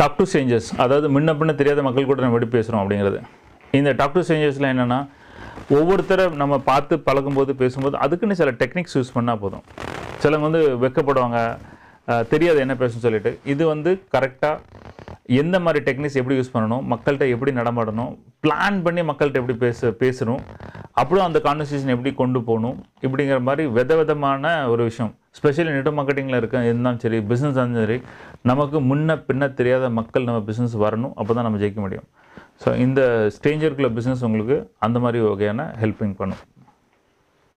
Talk to changes அதாவது முன்ன பின்ன தெரியாத மக்கள் கூட நம்ம எப்படி பேசுகிறோம் அப்படிங்கிறது. இந்த டாக் டு சேஞ்சஸில் என்னென்னா ஒவ்வொருத்தரை நம்ம பார்த்து பழகும்போது பேசும்போது அதுக்குன்னு சில டெக்னிக்ஸ் யூஸ் பண்ணால் போதும். சிலவங்க வந்து வெக்கப்படுவாங்க. தெரியாது என்ன பேசணும்னு சொல்லிட்டு. இது வந்து கரெக்டாக எந்த மாதிரி டெக்னிக்ஸ் எப்படி யூஸ் பண்ணணும் மக்கள்கிட்ட எப்படி நடமாடணும் பிளான் பண்ணி மக்கள்கிட்ட எப்படி பேச பேசணும் அப்புறம் அந்த கான்வர்சேஷன் எப்படி கொண்டு போகணும்? இப்படிங்கிற மாதிரி வித விதமான ஒரு விஷயம். ஸ்பெஷலி நெட் மார்க்கெட்டிங்கில் இருக்க இருந்தாலும் சரி பிஸ்னஸ் இருந்தாலும் சரி நமக்கு முன்ன பின்ன தெரியாத மக்கள் நம்ம பிஸ்னஸ் வரணும் அப்போ தான் நம்ம ஜெயிக்க முடியும். ஸோ இந்த ஸ்டேஞ்சருக்குள்ள பிஸ்னஸ் உங்களுக்கு அந்த மாதிரி வகையான ஹெல்ப்பிங் பண்ணும்.